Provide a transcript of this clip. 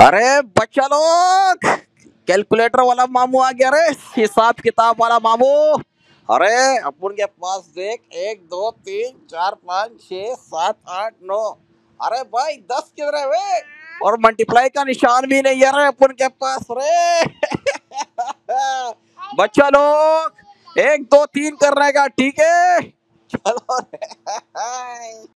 अरे बच्चा लोग कैलकुलेटर वाला मामू आ गया अरे हिसाब किताब वाला मामू। अरे, अपन के पास देख, एक, दो, तीन, चार, पाँच छ सात, आठ, नौ। अरे भाई, दस किधर है वे? और मल्टीप्लाई का निशान भी नहीं है रे अपन के पास रे। बच्चा लोग, एक, दो, तीन करने का, ठीक है? चलो रे।